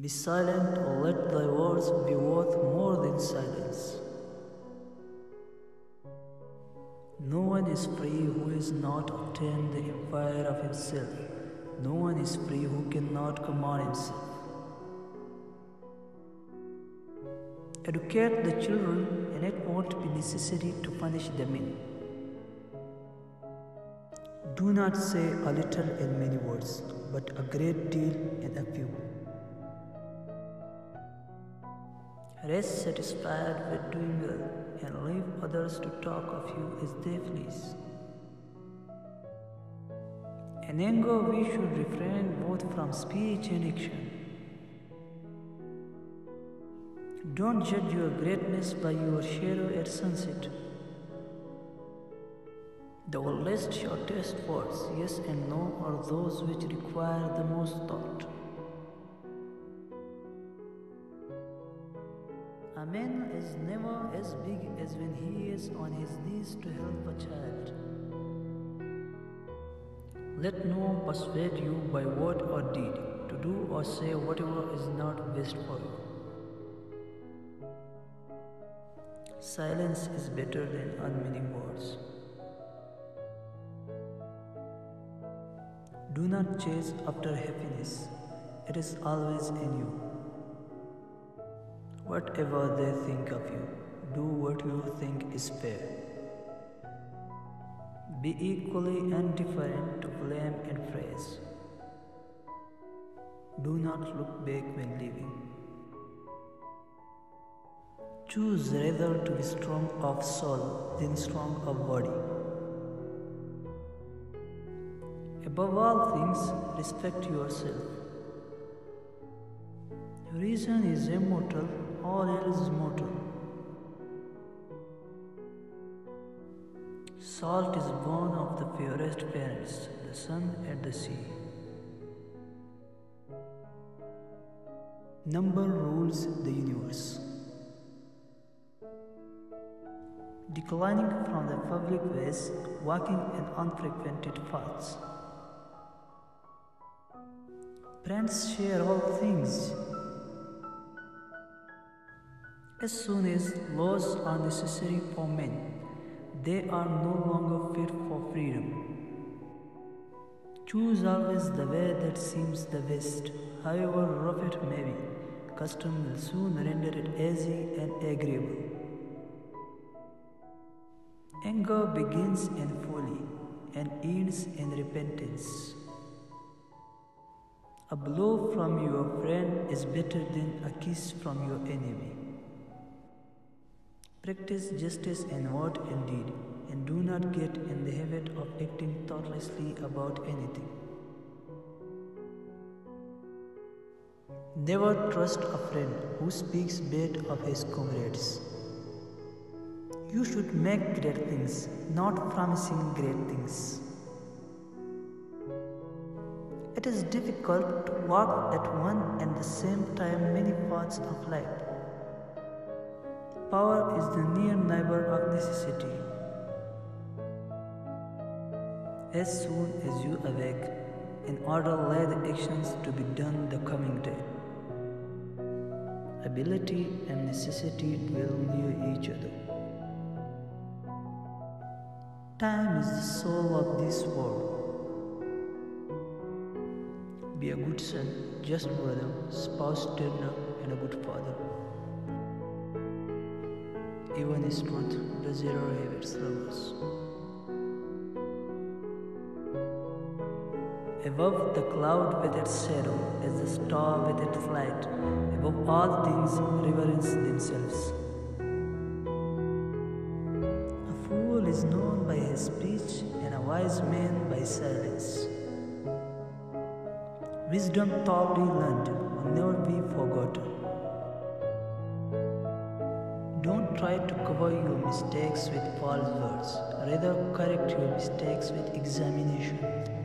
Be silent or let thy words be worth more than silence. No one is free who has not obtained the empire of himself. No one is free who cannot command himself. Educate the children, and it won't be necessary to punish them men. Do not say a little in many words, but a great deal in a few. Rest satisfied with doing well, and leave others to talk of you as they please. In anger, we should refrain both from speech and action. Don't judge your greatness by your shadow at sunset. The oldest, shortest words, yes and no, are those which require the most thought. A man is never as big as when he is on his knees to help a child. Let no one persuade you by word or deed to do or say whatever is not best for you. Silence is better than unmeaning words. Do not chase after happiness, it is always in you. Whatever they think of you, do what you think is fair. Be equally indifferent to blame and praise. Do not look back when leaving. Choose rather to be strong of soul than strong of body. Above all things, respect yourself. Reason is immortal, all else is mortal. Salt is born of the purest parents, the sun and the sea. Number rules the universe. Declining from the public ways, walking in unfrequented paths. Friends share all things. As soon as laws are necessary for men, they are no longer fit for freedom. Choose always the way that seems the best, however rough it may be. Custom will soon render it easy and agreeable. Anger begins in folly and ends in repentance. A blow from your friend is better than a kiss from your enemy. Practice justice in word and deed, and do not get in the habit of acting thoughtlessly about anything. Never trust a friend who speaks bad of his comrades. You should make great things, not promising great things. It is difficult to walk at one and the same time many paths of life. Power is the near neighbor of necessity. As soon as you awake, in order lay the actions to be done the coming day. Ability and necessity dwell near each other. Time is the soul of this world. Be a good son, just brother, spouse tender, and a good father. Even his truth does error have its lovers. Above the cloud with its shadow, as the star with its light, above all things reverence themselves. A fool is known by his speech, and a wise man by silence. Wisdom thoroughly learned will never be forgotten. Try to cover your mistakes with false words, rather, correct your mistakes with examination.